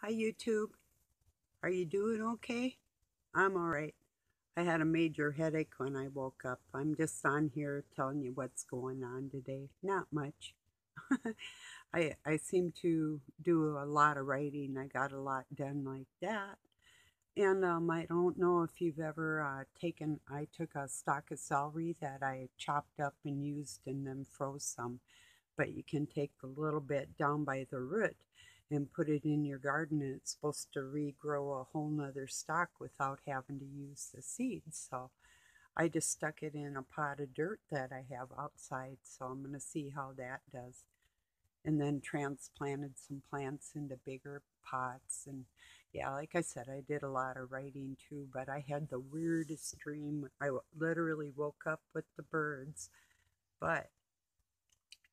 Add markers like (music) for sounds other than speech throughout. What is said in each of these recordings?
Hi, YouTube. Are you doing okay? I'm all right. I had a major headache when I woke up. I'm just on here telling you what's going on today. Not much. (laughs) I I seem to do a lot of writing. I got a lot done like that. And um, I don't know if you've ever uh, taken. I took a stalk of celery that I chopped up and used, and then froze some. But you can take a little bit down by the root and put it in your garden and it's supposed to regrow a whole nother stock without having to use the seeds. So I just stuck it in a pot of dirt that I have outside. So I'm going to see how that does. And then transplanted some plants into bigger pots. And yeah, like I said, I did a lot of writing too, but I had the weirdest dream. I literally woke up with the birds, but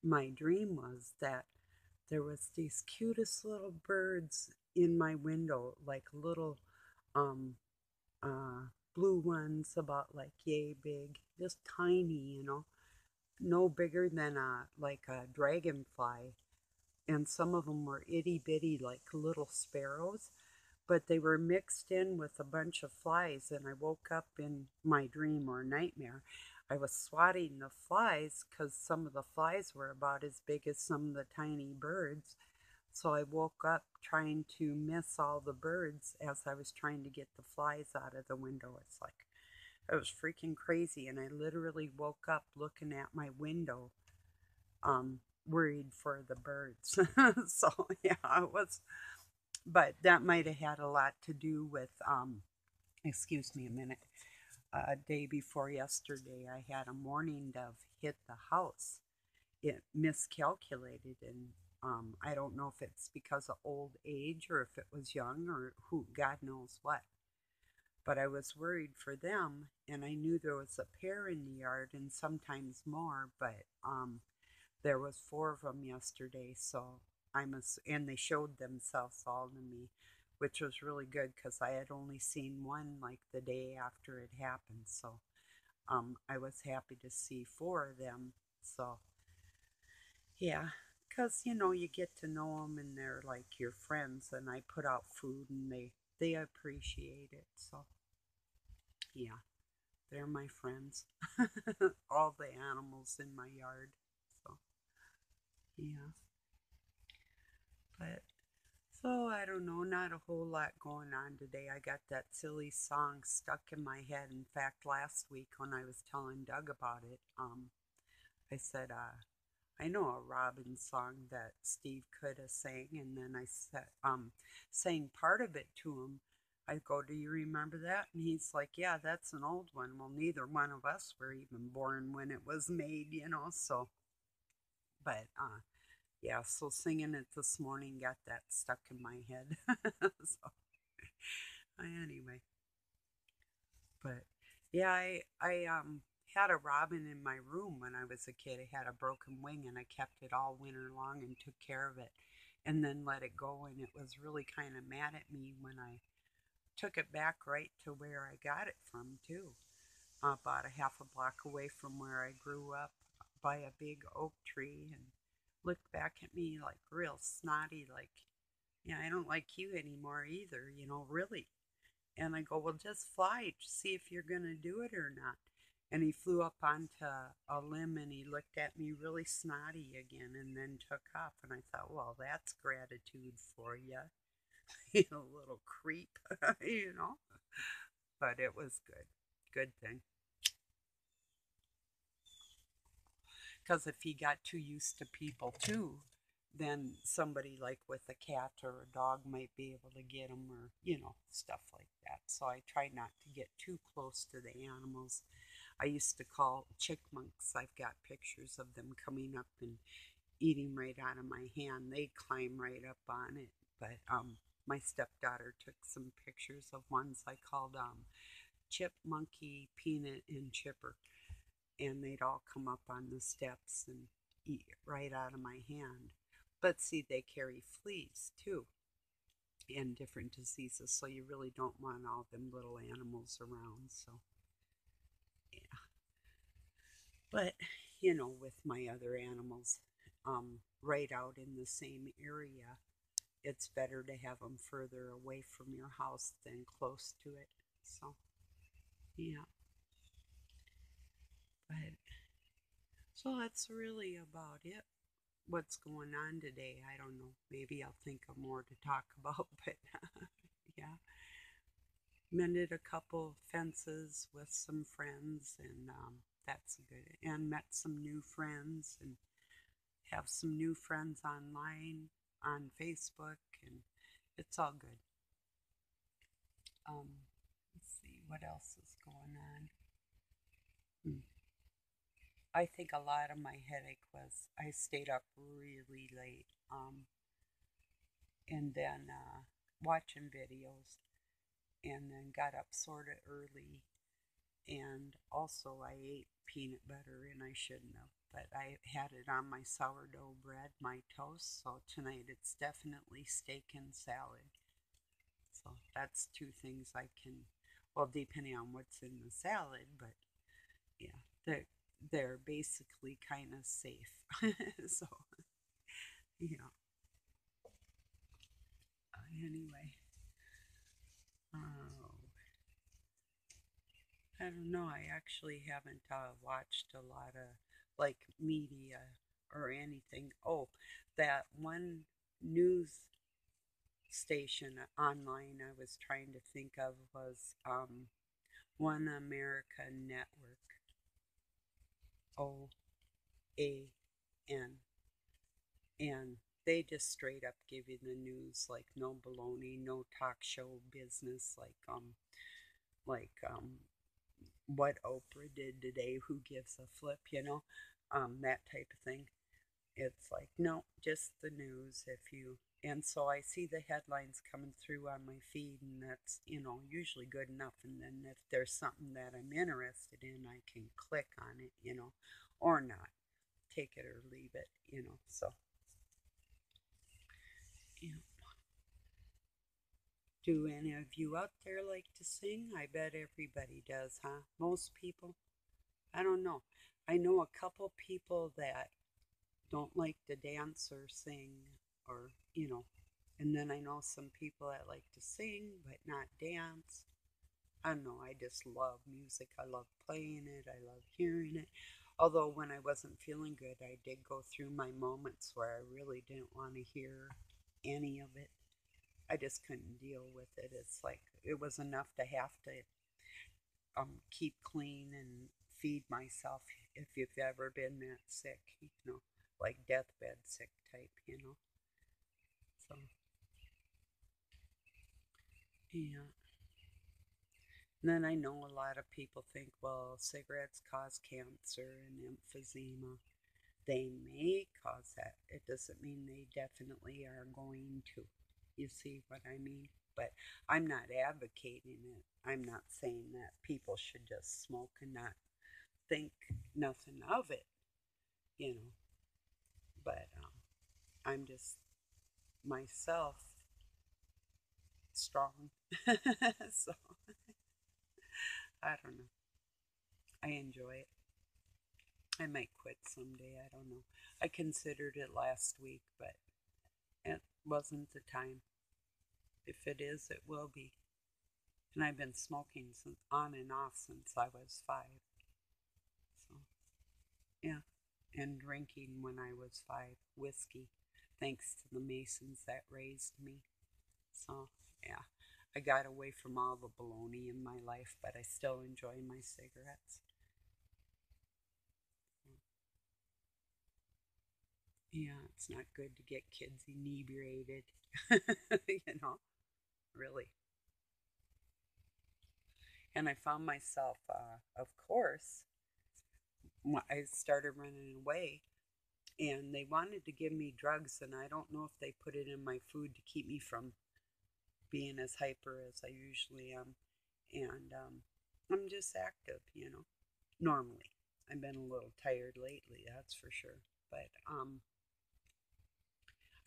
my dream was that there was these cutest little birds in my window, like little um uh blue ones about like yay big, just tiny, you know, no bigger than a like a dragonfly. And some of them were itty bitty like little sparrows, but they were mixed in with a bunch of flies and I woke up in my dream or nightmare I was swatting the flies because some of the flies were about as big as some of the tiny birds. So I woke up trying to miss all the birds as I was trying to get the flies out of the window. It's like, it was freaking crazy. And I literally woke up looking at my window, um, worried for the birds. (laughs) so yeah, it was, but that might have had a lot to do with, um, excuse me a minute a day before yesterday, I had a mourning dove hit the house. It miscalculated, and um, I don't know if it's because of old age or if it was young or who, God knows what. But I was worried for them, and I knew there was a pair in the yard and sometimes more, but um, there was four of them yesterday, so I'm a, and they showed themselves all to me which was really good because I had only seen one like the day after it happened. So um, I was happy to see four of them. So yeah, because you know you get to know them and they're like your friends, and I put out food and they they appreciate it. So yeah, they're my friends. (laughs) All the animals in my yard. So yeah, but so I don't know, not a whole lot going on today. I got that silly song stuck in my head. In fact, last week when I was telling Doug about it, um, I said, uh, I know a Robin song that Steve could have sang, and then I said, um, sang part of it to him. I go, Do you remember that? And he's like, Yeah, that's an old one. Well, neither one of us were even born when it was made, you know, so. But uh, yeah, so singing it this morning got that stuck in my head. (laughs) so anyway, but yeah, I I um had a robin in my room when I was a kid. It had a broken wing, and I kept it all winter long and took care of it, and then let it go. And it was really kind of mad at me when I took it back right to where I got it from too. About a half a block away from where I grew up, by a big oak tree, and looked back at me like real snotty, like, yeah, I don't like you anymore either, you know, really. And I go, well, just fly, see if you're going to do it or not. And he flew up onto a limb and he looked at me really snotty again and then took off. And I thought, well, that's gratitude for (laughs) you, you little creep, (laughs) you know. But it was good. Good thing. Because if he got too used to people too, then somebody like with a cat or a dog might be able to get him or, you know, stuff like that. So I try not to get too close to the animals. I used to call chickmunks. I've got pictures of them coming up and eating right out of my hand. They climb right up on it. But um, my stepdaughter took some pictures of ones I called um, Chip Monkey, Peanut, and Chipper and they'd all come up on the steps and eat right out of my hand. But see, they carry fleas too and different diseases, so you really don't want all them little animals around. So, yeah. But, you know, with my other animals, um, right out in the same area, it's better to have them further away from your house than close to it. So, yeah. But, so that's really about it. What's going on today? I don't know. Maybe I'll think of more to talk (laughs) about, but (laughs) yeah. Mended a couple fences with some friends, and um, that's good. And met some new friends, and have some new friends online on Facebook, and it's all good. Um, let's see what else is going on. I think a lot of my headache was I stayed up really late, um, and then uh, watching videos, and then got up sort of early, and also I ate peanut butter, and I shouldn't have but I had it on my sourdough bread, my toast. So tonight it's definitely steak and salad. So that's two things I can, well, depending on what's in the salad, but yeah, they're, they're basically kind of safe. (laughs) so, yeah. Anyway. Oh. I don't know. I actually haven't uh, watched a lot of like media or anything. Oh, that one news station online I was trying to think of was um, One America Network. O A N. And they just straight up give you the news like no baloney, no talk show business like um like um what Oprah did today, who gives a flip, you know, um, that type of thing. It's like, no, just the news. If you, and so I see the headlines coming through on my feed, and that's, you know, usually good enough. And then if there's something that I'm interested in, I can click on it, you know, or not. Take it or leave it, you know, so. Yeah. Do any of you out there like to sing? I bet everybody does, huh? Most people? I don't know. I know a couple people that don't like to dance or sing or, you know, and then I know some people that like to sing but not dance. I don't know, I just love music. I love playing it. I love hearing it. Although when I wasn't feeling good, I did go through my moments where I really didn't want to hear any of it. I just couldn't deal with it. It's like it was enough to have to um, keep clean and feed myself if you've ever been that sick, you know, like deathbed sick type, you know. So, yeah. And then I know a lot of people think, well, cigarettes cause cancer and emphysema. They may cause that. It doesn't mean they definitely are going to. You see what I mean? But I'm not advocating it. I'm not saying that people should just smoke and not think nothing of it, you know. But um, I'm just myself strong. (laughs) so I don't know. I enjoy it. I might quit someday. I don't know. I considered it last week, but it wasn't the time. If it is, it will be. And I've been smoking since, on and off since I was five. So, yeah. And drinking when I was five, whiskey, thanks to the Masons that raised me. So, yeah. I got away from all the baloney in my life, but I still enjoy my cigarettes. Yeah, it's not good to get kids inebriated, (laughs) you know, really. And I found myself, uh, of course, I started running away and they wanted to give me drugs and I don't know if they put it in my food to keep me from being as hyper as I usually am. And um, I'm just active, you know, normally. I've been a little tired lately, that's for sure. But um,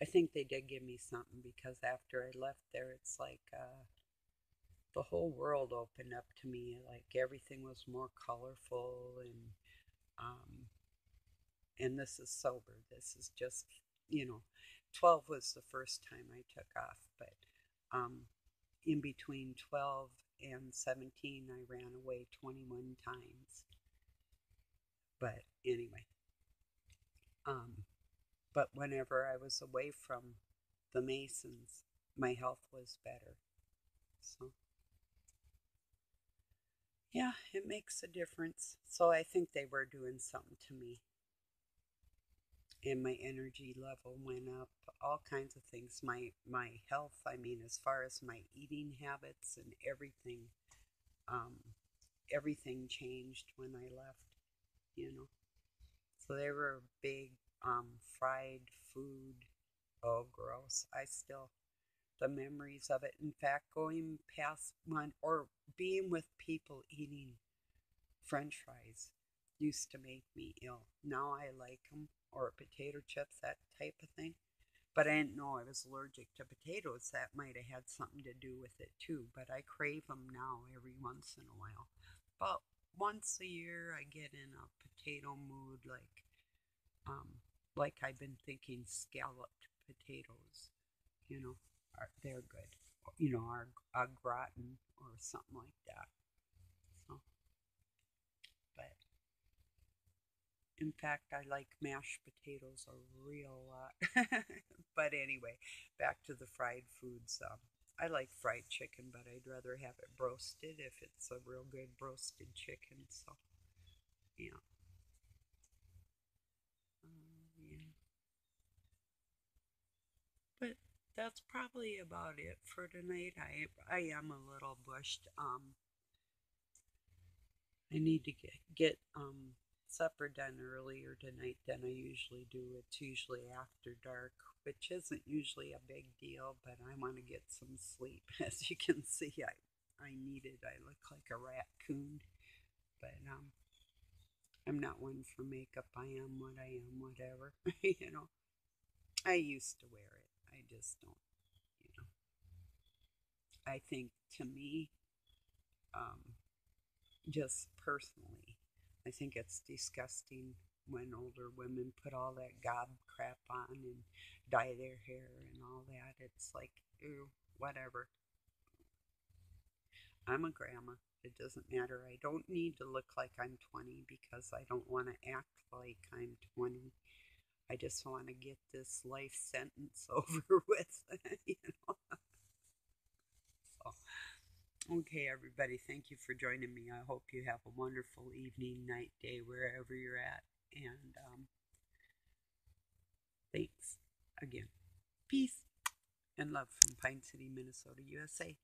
I think they did give me something because after I left there, it's like uh, the whole world opened up to me. Like everything was more colorful and um, and this is sober. This is just you know 12 was the first time I took off, but um, in between 12 and 17, I ran away 21 times. But anyway, um, but whenever I was away from the Masons, my health was better. So, yeah, it makes a difference. So I think they were doing something to me. And my energy level went up, all kinds of things. My my health, I mean, as far as my eating habits and everything, um, everything changed when I left, you know. So they were big um, fried food. Oh, gross. I still, the memories of it. In fact, going past one or being with people eating french fries used to make me ill. Now I like them, or potato chips, that type of thing. But I didn't know I was allergic to potatoes. That might have had something to do with it too. But I crave them now every once in a while. But once a year, I get in a potato mood, like um, like I've been thinking scalloped potatoes, you know, are, they're good. You know, our au gratin or something like that. So, but in fact, I like mashed potatoes a real lot. (laughs) but anyway, back to the fried foods. Um, I like fried chicken, but I'd rather have it roasted if it's a real good roasted chicken. So, yeah. But that's probably about it for tonight. I I am a little bushed. Um, I need to get get um supper done earlier tonight than I usually do. It's usually after dark, which isn't usually a big deal, but I want to get some sleep. (laughs) As you can see, I I need it. I look like a raccoon, but um, I'm not one for makeup. I am what I am. Whatever, (laughs) you know. I used to wear it. I just don't, you know. I think to me, um, just personally, I think it's disgusting when older women put all that gob crap on and dye their hair and all that. It's like, ew, whatever. I'm a grandma. It doesn't matter. I don't need to look like I'm 20 because I don't want to act like I'm 20. I just want to get this life sentence (laughs) over with, (laughs) you know. so, okay, everybody, thank you for joining me. I hope you have a wonderful evening, night, day, wherever you're at. And um, thanks again. Peace and love from Pine City, Minnesota, USA.